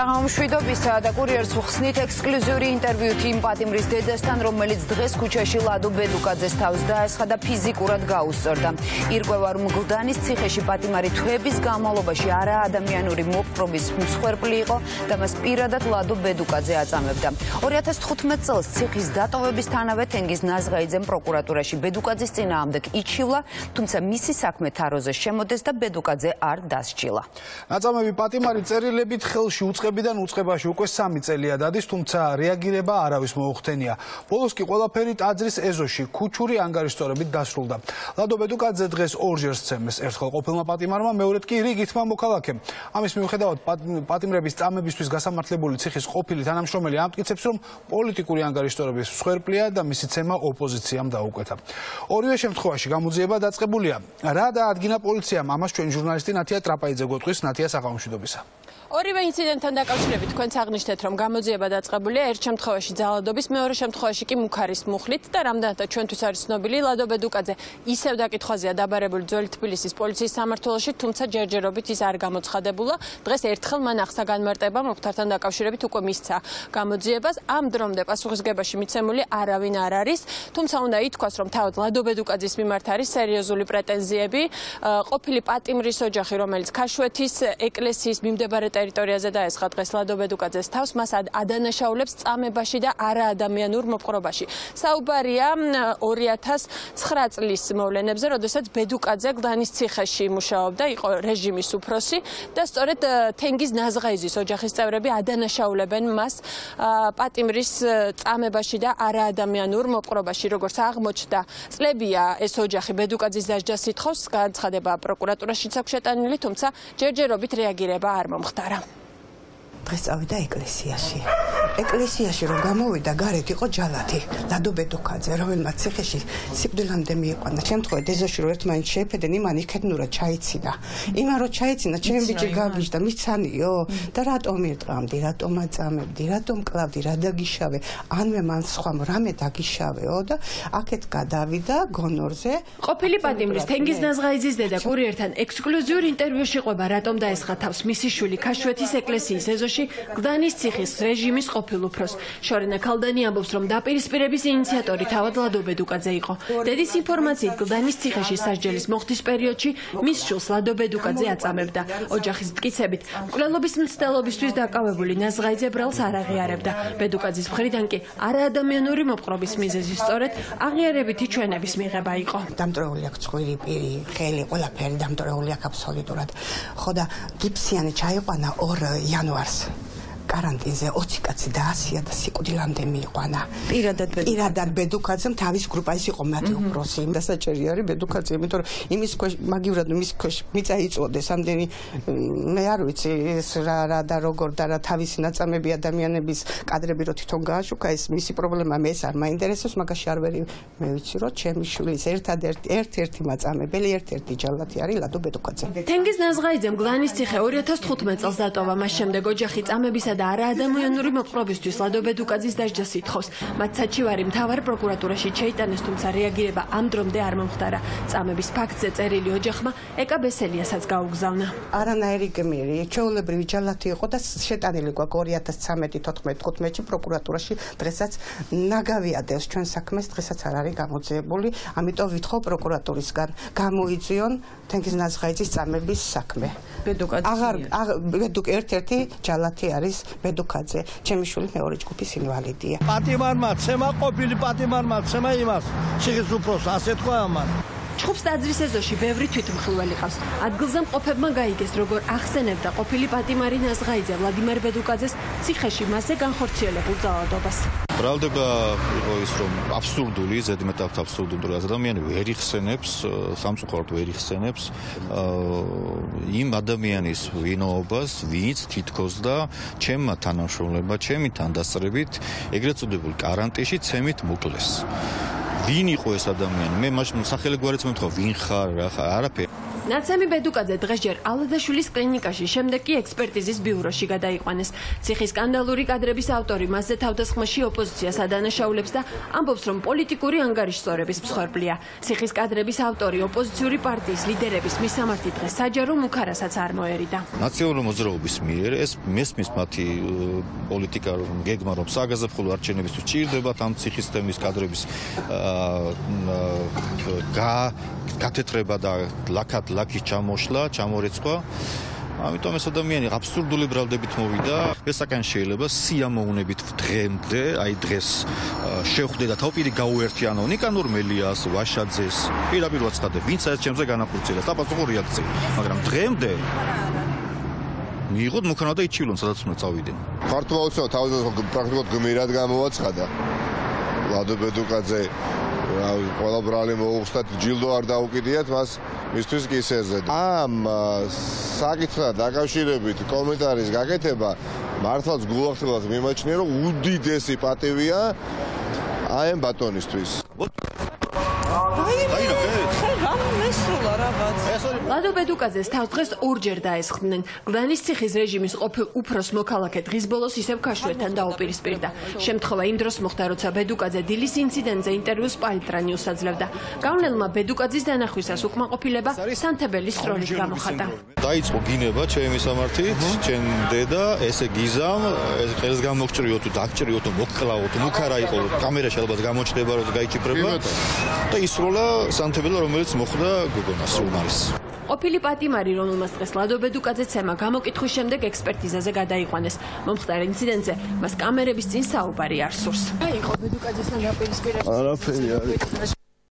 საღამომშვიდობისა და კურიერს უხსნით ექსკლუზიური ინტერვიუთი იმ პატიმრის დედასთან, რომელიც დღეს ქუჩაში ლადო ბედუკაძეს თავს დაესხა და ფიზიკურად გაუსწორდა. ირკვევა რომ გუდანის ციხეში პატიმარი თვების განმავლობაში არა ადამიანური მოპყრობის მსხვერპლი იყო და მას პირადად ლადო ბედუკაძე აწამებდა. 2015 წელს ციხის დატოვებისთანავე თენგიზ ნაზღაიძემ პროკურატურაში ბედუკაძის წინააღმდეგ იჩივლა, თუმცა მისი საქმე თაროზე შემოდეს და ბედუკაძე არ დასჭილა. ნაწამები პატიმარი წერილებით ხელში უწყებიდან უწყებაში უკვე 3 წელია დადის, თუმცა რეაგირება არავის მოუხდენია. ბოლოს კი ყველაფერი ტაძრის ეზოში ქუჩური ანგარიშტორებით დასრულდა. ლადო ბედუკაძე დღეს ორჯერ სცემეს, ერთხელ ყოფილმა პატიმარმა, მეორედ კი რიგითმა მოქალაქემ. ამის მიუხედავად პატიმრების წამებისთვის გასამართლებული ციხის ყოფილი თანამშრომელი ამტკიცებს, რომ პოლიტიკური ანგარიშტორების მსხვერპლია და მისი ცემა ოპოზიციამ დაუკვეთა. ორივე შემთხვევაში გამოძიება დაწყებულია. რა დაადგინა პოლიციამ? ამას ჩვენ ჟურნალისტი ნათია ტრაპაიძე გვეტყვის ნათია საღამოშვიდობისა. ორივე ინციდენტთან დაკავშირებით თქვენც აღნიშნეთ რომ გამოძიება დაწყებულია ერთ შემთხვევაში ძალადობის მეორე შემთხვევაში კი მუქარის მუხლით და რამდენადაც ჩვენთვის არის ცნობილი ლადო ბედუკაძე. ისევ დაკითხვაზეა დაბარებული ძველი თბილისის პოლიციის სამმართველოში თუმცა ჯერჯერობით ის არ გამოცხადებულა. დღეს ერთხელ მან ახსა განმარტება მუხთართან დაკავშირებით უკვე მისცა. გამოძიებას ამ დრომდე პასუხისგებაში მიცემული არავინ არ არის. თუმცა უნდა ითქვას რომ თავად ლადო ბედუკაძის მიმართ არის სერიოზული პრეტენზიები. ყოფილი პატიმრის ოჯახი რომელიც ქაშვეთის ეკლესიის მიმდებარე ტერიტორიაზე დაესხა დღეს ლადო ბედუკაძეს თავს მას ადანაშაულებს წამებაში და არაადამიანურ მოპყრობაში. საუბარია 2009 წლის მოვლენებზე, როდესაც ბედუკაძე გლანის ციხეში მუშაობდა, იყო რეჟიმის უფროსი და სწორედ თენგიზ ნაზღაიზის ოჯახის წევრები ადანაშაულებენ მას პატიმრის წამებაში და არაადამიანურ მოპყრობაში, როგორც აღმოჩნდა. წლებია ეს ოჯახი ბედუკაძის დასჯას ითხოვს, განცხადება პროკურატურაშიც აქვს შეტანილი, თუმცა ჯერჯერობით რეაგირება არ მომხდარა. არა დღეს წავიდა ეკლესიაში. ეკლესიაში რომ გამოვიდა, გარეთ იყო ჯალათი, დადობედოქაძე, რომელმაც ციხეში სიკვდილამდე მიიყვანა. შემთხვევით ეზოში რომ ერთმანეთს შეეფედენ, იმან იქეთნურად ჩაიცინა. იმან რომ ჩაიცინა, ჩემი ბიჭი გაგიჟდა, მიცანიო და რატომ ირტყამდი, რატომ აწამებდი, რატომ კლავდი, რა დაგიშავე? ანმე მან სხვა რამე დაგიშავეო და აქეთ გადავიდა გონორზე. ყოფილი პატიმრის თენგიზ ნაზღაიძის დედა კურიერთან ექსკლუზიურ ინტერვიუში ყვება, რატომ დაესხა თავს მისი შვილი ქაშვეთის ეკლესიის ეზოში პერიოდში გდანის ციხის რეჟიმის ყოფილ უფროს. შორენა ქალდანი ამბობს რომ დაპირისპირების ინიციატორი თავად ლადო ბედუკაძე იყო. დედის ინფორმაციით გდანის ციხეში სასჯელის მოხდის პერიოდში მის შულს ლადო ბედუკაძე აწამებდა. ოჯახის მტკიცებით მკვლელობის მცდელობისთვის დაკავებული ნაზღაიძე ბრალს არ აღიარებდა. ბედუკაძის მხრიდან კი არაადამიანური მოპყრობის მიზეზი სწორედ აღიარებითი ჩვენების მიღება იყო. დამტრეული აქვს ხვირი პირი ხელი ყველაფერი დამტრეული აქვს აბსოლუტურად. ხო და გიფსიანი ჩაიყვანა 2 იანვარს კარანტინზე 20 კაცი დაასია და სიკვდილამდე მიიყვანა. პირადად ბედუკაძე. პირადად ბედუკაძემ თავის გრუპა ის იყო მათი უფროსი. დასაჭერი არის ბედუკაძე, იმიტომ რომ იმის ქვეშ მაგივრად იმის ქვეშ მიწაიწოდეს ამდენი მე არ ვიცი ეს რა რა და როგორ და რა თავისი ნაწამები ადამიანების კადრები რო თვითონ გააშუქა ეს მისი პრობლემა მე ეს არ მაინტერესებს, მაგაში არ ვერი მე ვიცი რომ ჩემი შვილის ერთადერთი ერთ-ერთი მაწამებელი, ერთ-ერთი ჯალათი არის ლადო ბედუკაძე. თენგიზ ნაზღაიძემ გლანის ციხე 2015 წელს დატოვა, მას შემდეგ ოჯახი წამებისა და არაადამიანური მოპყრობისთვის ლადო ბედუკაძის დასჯას ითხოვს. მათ საჩივარი მთავარ პროკურატურაში შეიტანეს, თუმცა რეაგირება ამ დრომდე არ მომხდარა. წამების ფაქტზე წერილი ოჯახმა ეკა ბესელიასაც გაუგზავნა. არანაირი გმირი, ჩეულებრივი ჯალათი იყო და შეტანილი გვაქვს 2013-15-15-ში პროკურატურაში დღესაც ნაგავიადებს ჩვენ საქმეს დღესაც არ არის გამოძიებული, ამიტომ ვითხოვ პროკურატურისგან გამოიწვიონ თენგიზ ნაზღაიძის წამების საქმე. ბედუკაძე აღარ ბედუკ ერთ-ერთი ჯალათი არის ბედუკაძე ჩემი შვილი მეორე ჯგუფის ინვალიდია პატიმარმა ცემა ყოფილი პატიმარმა ცემა იმას ციხის უფროს ასე თქვა ამან ჩხუბს დაძრის ეზოში ბევრი თვითმხილველი ყავს. ადგილზე მყოფებმა გაიგეს, როგორ ახსენებდა ყოფილი პატიმარი ნაზღაიძე ვლადიმერ ბედუკაძეს ციხეში მასზე განხორციელებულ ძალადობას. მრავლდება იყო ის რომ აბსურდული ზედმეტად აბსურდული ადამიანი ვერ იხსენებს სამწუხაროდ ვერ იხსენებს იმ ადამიანის ვინაობას ვინც თითქოს და ჩემმა თანამშრომლებმა ჩემი თანდასწრებით ეგრეთ წოდებული каранტიში ცემით მოკლეს. ვინ იყო ეს ადამიანი? მე მას სახელგვარიც მეთქვა ვინ ხარ რა ხარ არაფერი. ნაცემი ბედუკაძე დღესჯერ ალადაშვილის კლინიკაში, შემდეგ კი ექსპერტიზის ბიუროში გადაიყვანეს. ციხის სკანდალური კადრების ავტორი მასზე თავდასხმაში ოპოზიციას ადანაშაულებს და ამბობს, რომ პოლიტიკური ანგარიშსწორების მსხვერპლია. ციხის კადრების ავტორი ოპოზიციური პარტიის ლიდერების მისამართი დღეს საჯარო მუქარასაც არ მოერიდა. ნაციონალური მოძრაობის მიერ ეს მესმის მათი პოლიტიკა რომ გეგმა რომ საგაზაფხულო არჩევნებისთვის ჭირდებათ ამ ციხის თემის კადრების გა გათეთრება და ლაკად ლაკის ჩამოშლა, ჩამორეცხვა. ამიტომ ეს ადამიანი აბსურდული ბრალდებით მოვიდა. ესაკან შეიძლება სიამოვნებით დღემდე, აი დღეს შევხვდე და თავპირი გაუერთიანო ნიკანურ მელიას, ვაშაძეს. პირაპირ ვაცხადე, ვინც ეს ჩემზე განახორციელა, საპასუხო რეაქცია. მაგრამ დღემდე მიიღოთ მუქანა და იჩილონ, სადაც უნდა წავიდნენ. ქართულოსო თავზე პრაქტიკულად გმირად გამოაცხადა. ლადო ბედუკაძე რავი, ყველა ბრალი მოუხსნათ, ჯილდო არ დაუკიდიათ მას მისთვის კისერზე. ამ საკითხთან დაკავშირებით კომენტარის გაკეთება მართლაც გულახდილად მიმაჩნია, რომ უდიდესი პატივია აი ამ ბატონისთვის. აი რა. ლადო ბედუკაძეს თავს დღეს ორჯერ დაესხდნენ. გლანის ციხის რეჟიმის ყოფილ უფროს მოქალაქე დღის ბოლოს ისევ ქაშვეთან დაუპირისპირდა. შემთხვევა იმ დროს მოხდა, როცა ბედუკაძე დილის ინციდენტზე ინტერვიუს პალიტრანიუს აძლევდა. გავლენმა ბედუკაძის დანახვისას უკმაყოფილება სანთებელის სტროლით გამოხატა. დაიწყო გინება ჩემი სამართით, ჩემ დედა, ესე გიზამ, ეს ხელს გამოგჭრიო თუ დაგჭრიო თუ მოკლაო თუ მუქარა იყო, კამერაში ალბათ გამოჩნდება რომ გაიჩიფრება. და ისროლა სანთებელა რომელიც მოხდა გოგონას უმარის. ყოფილი პატიმარი, რომელმაც დღეს ლადო ბედუკაძე ცემა გამოკითხვის შემდეგ ექსპერტიზაზე გადაიყვანეს. მომხდარ ინციდენტზე მას კამერების წინ საუბარი არ სურს. აი, ხო ბედუკაძესთან დაპირისპირება. არაფერი არის.